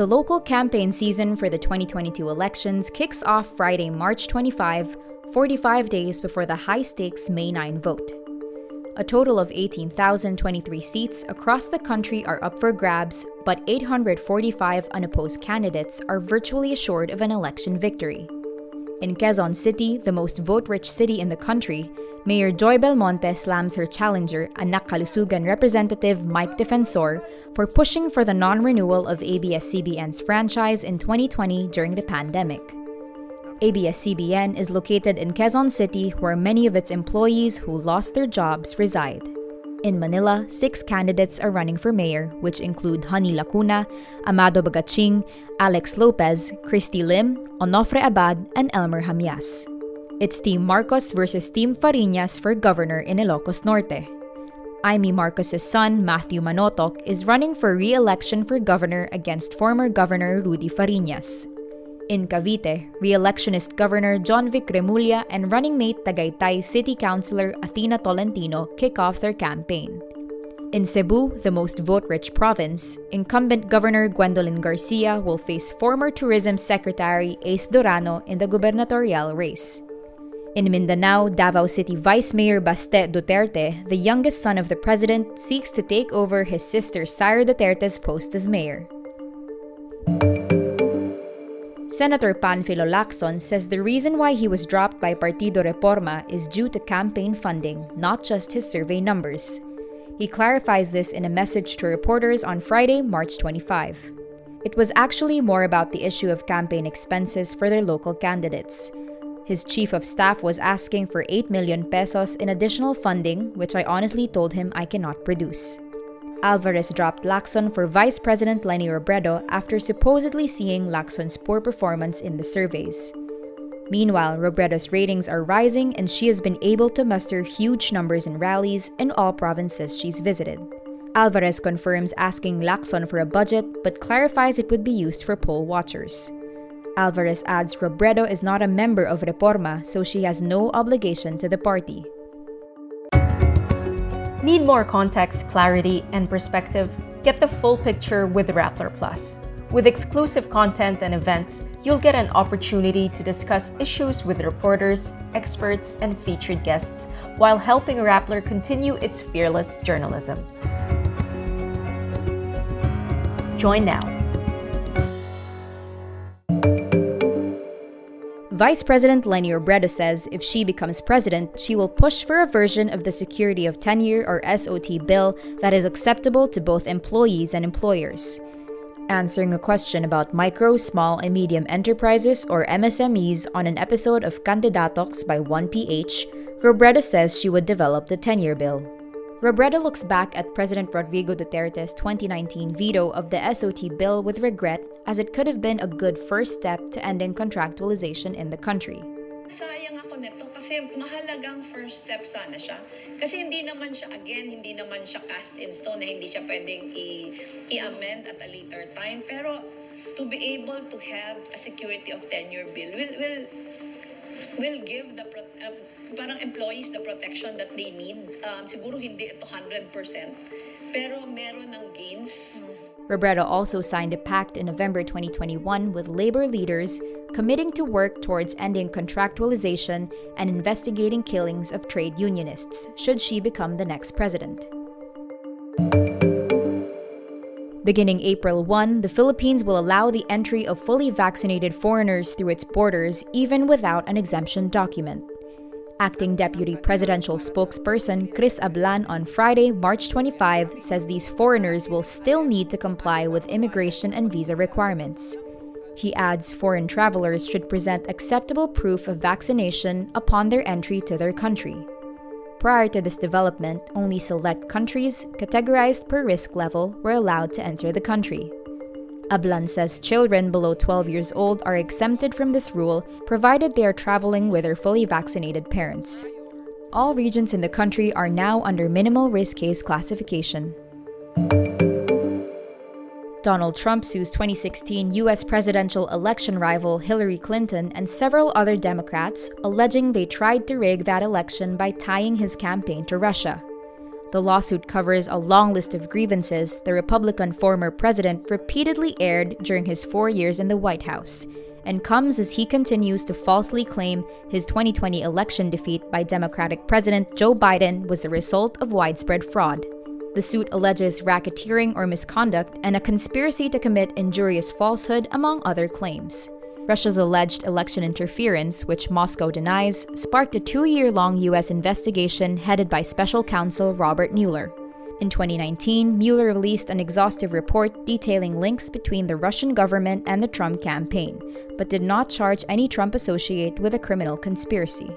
The local campaign season for the 2022 elections kicks off Friday, March 25, 45 days before the high stakes May 9 vote. A total of 18,023 seats across the country are up for grabs, but 845 unopposed candidates are virtually assured of an election victory. In Quezon City, the most vote rich city in the country, Mayor Joy Belmonte slams her challenger, Anak Kalusugan Representative Mike Defensor, for pushing for the non renewal of ABS CBN's franchise in 2020 during the pandemic. ABS-CBN is located in Quezon City where many of its employees who lost their jobs reside. In Manila, six candidates are running for mayor, which include Honey Lacuna, Amado Bagatsing, Alex Lopez, Christy Lim, Onofre Abad, and Elmer Jamias. It's Team Marcos versus Team Fariñas for governor in Ilocos Norte. Imee Marcos's son, Matthew Manotoc, is running for re-election for governor against former Governor Rudy Fariñas. In Cavite, re-electionist Governor Jonvic Remulla and running mate Tagaytay City Councilor Athena Tolentino kick off their campaign. In Cebu, the most vote-rich province, incumbent Governor Gwendolyn Garcia will face former Tourism Secretary Ace Durano in the gubernatorial race. In Mindanao, Davao City Vice Mayor Baste Duterte, the youngest son of the president, seeks to take over his sister Sara Duterte's post as mayor. Senator Panfilo Lacson says the reason why he was dropped by Partido Reforma is due to campaign funding, not just his survey numbers. He clarifies this in a message to reporters on Friday, March 25. It was actually more about the issue of campaign expenses for their local candidates. His chief of staff was asking for 8 million pesos in additional funding, which I honestly told him I cannot produce. Alvarez dropped Lacson for Vice President Leni Robredo after supposedly seeing Lacson's poor performance in the surveys. Meanwhile, Robredo's ratings are rising and she has been able to muster huge numbers in rallies in all provinces she's visited. Alvarez confirms asking Lacson for a budget but clarifies it would be used for poll watchers. Alvarez adds Robredo is not a member of Reforma, so she has no obligation to the party. Need more context, clarity, and perspective? Get the full picture with Rappler Plus. With exclusive content and events, you'll get an opportunity to discuss issues with reporters, experts, and featured guests while helping Rappler continue its fearless journalism. Join now. Vice President Leni Robredo says if she becomes president, she will push for a version of the Security of Tenure or SOT bill that is acceptable to both employees and employers. Answering a question about micro, small, and medium enterprises or MSMEs on an episode of Candidatox by 1PH, Robredo says she would develop the tenure bill. Robredo looks back at President Rodrigo Duterte's 2019 veto of the SOT bill with regret as it could have been a good first step to ending contractualization in the country. Sayang ako nito kasi mahalagang first step sana siya. Kasi hindi naman siya, again, hindi naman siya cast in stone na hindi siya pwedeng i-amend at a later time. Pero to be able to have a security of tenure bill will, will, will give the, uh, parang employees the protection that they need. Um, siguro hindi ito 100%, pero meron ng gains. Robredo also signed a pact in November 2021 with labor leaders committing to work towards ending contractualization and investigating killings of trade unionists should she become the next president. Beginning April 1, the Philippines will allow the entry of fully vaccinated foreigners through its borders even without an exemption document. Acting Deputy Presidential Spokesperson Kris Ablan on Friday, March 25, says these foreigners will still need to comply with immigration and visa requirements. He adds foreign travelers should present acceptable proof of vaccination upon their entry to their country. Prior to this development, only select countries, categorized per risk level, were allowed to enter the country. Ablan says children below 12 years old are exempted from this rule provided they are traveling with their fully vaccinated parents. All regions in the country are now under minimal risk case classification. Donald Trump sues 2016 U.S. presidential election rival Hillary Clinton and several other Democrats, alleging they tried to rig that election by tying his campaign to Russia. The lawsuit covers a long list of grievances the Republican former president repeatedly aired during his four years in the White House, and comes as he continues to falsely claim his 2020 election defeat by Democratic President Joe Biden was the result of widespread fraud. The suit alleges racketeering or misconduct and a conspiracy to commit injurious falsehood, among other claims. Russia's alleged election interference, which Moscow denies, sparked a two year long U.S. investigation headed by special counsel Robert Mueller. In 2019, Mueller released an exhaustive report detailing links between the Russian government and the Trump campaign, but did not charge any Trump associate with a criminal conspiracy.